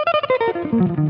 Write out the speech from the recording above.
Mm-hmm.